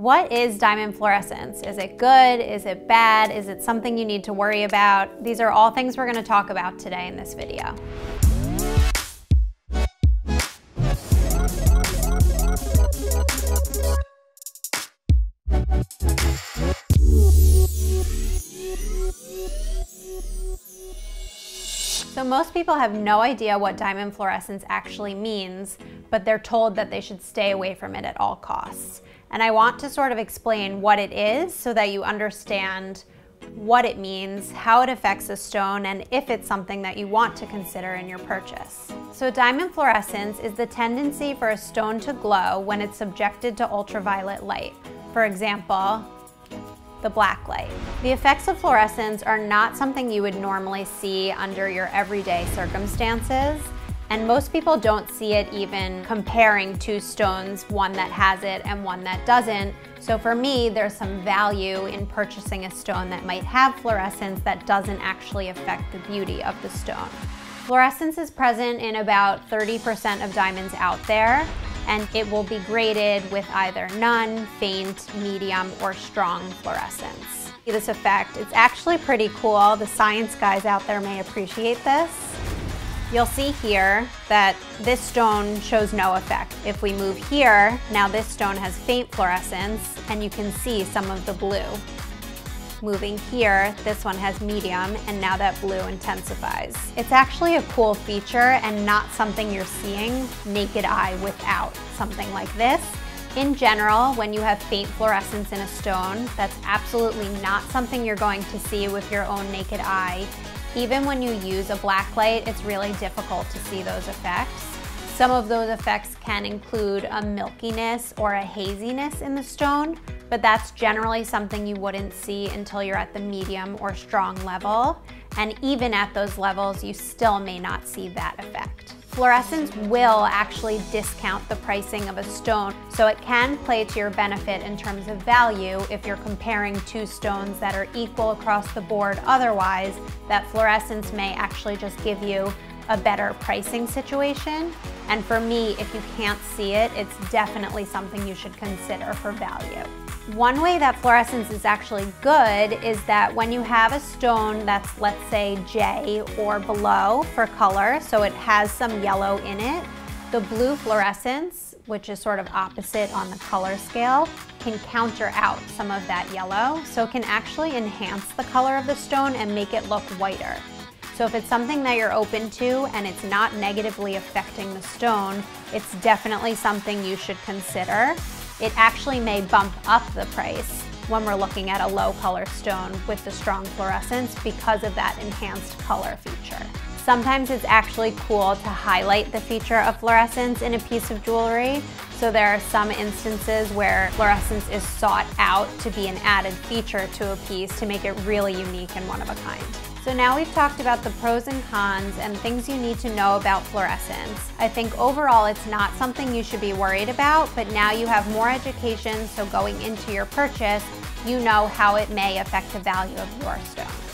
What is diamond fluorescence? Is it good? Is it bad? Is it something you need to worry about? These are all things we're gonna talk about today in this video. So most people have no idea what diamond fluorescence actually means, but they're told that they should stay away from it at all costs. And I want to sort of explain what it is so that you understand what it means, how it affects a stone, and if it's something that you want to consider in your purchase. So diamond fluorescence is the tendency for a stone to glow when it's subjected to ultraviolet light. For example, the black light. The effects of fluorescence are not something you would normally see under your everyday circumstances. And most people don't see it even comparing two stones, one that has it and one that doesn't. So for me, there's some value in purchasing a stone that might have fluorescence that doesn't actually affect the beauty of the stone. Fluorescence is present in about 30% of diamonds out there, and it will be graded with either none, faint, medium, or strong fluorescence. This effect, it's actually pretty cool. The science guys out there may appreciate this. You'll see here that this stone shows no effect. If we move here, now this stone has faint fluorescence and you can see some of the blue. Moving here, this one has medium and now that blue intensifies. It's actually a cool feature and not something you're seeing naked eye without something like this. In general, when you have faint fluorescence in a stone, that's absolutely not something you're going to see with your own naked eye even when you use a black light, it's really difficult to see those effects. Some of those effects can include a milkiness or a haziness in the stone, but that's generally something you wouldn't see until you're at the medium or strong level. And even at those levels, you still may not see that effect. Fluorescence will actually discount the pricing of a stone, so it can play to your benefit in terms of value if you're comparing two stones that are equal across the board otherwise, that fluorescence may actually just give you a better pricing situation. And for me, if you can't see it, it's definitely something you should consider for value. One way that fluorescence is actually good is that when you have a stone that's, let's say, J or below for color, so it has some yellow in it, the blue fluorescence, which is sort of opposite on the color scale, can counter out some of that yellow, so it can actually enhance the color of the stone and make it look whiter. So if it's something that you're open to and it's not negatively affecting the stone, it's definitely something you should consider it actually may bump up the price when we're looking at a low color stone with the strong fluorescence because of that enhanced color feature. Sometimes it's actually cool to highlight the feature of fluorescence in a piece of jewelry. So there are some instances where fluorescence is sought out to be an added feature to a piece to make it really unique and one of a kind. So now we've talked about the pros and cons and things you need to know about fluorescence. I think overall it's not something you should be worried about, but now you have more education, so going into your purchase, you know how it may affect the value of your stone.